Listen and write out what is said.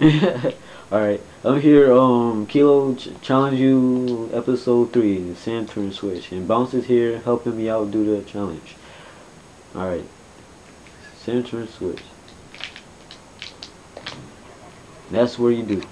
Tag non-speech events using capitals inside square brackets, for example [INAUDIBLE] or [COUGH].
[LAUGHS] Alright, I'm here, um, Kelo ch challenge you episode 3, Sand Turn Switch, and Bounce is here helping me out do the challenge. Alright, Sand Turn Switch. That's where you do.